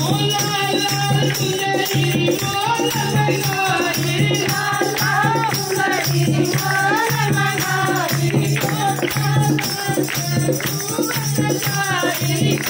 Oh, la, la, la, la, la, la,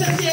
Gracias.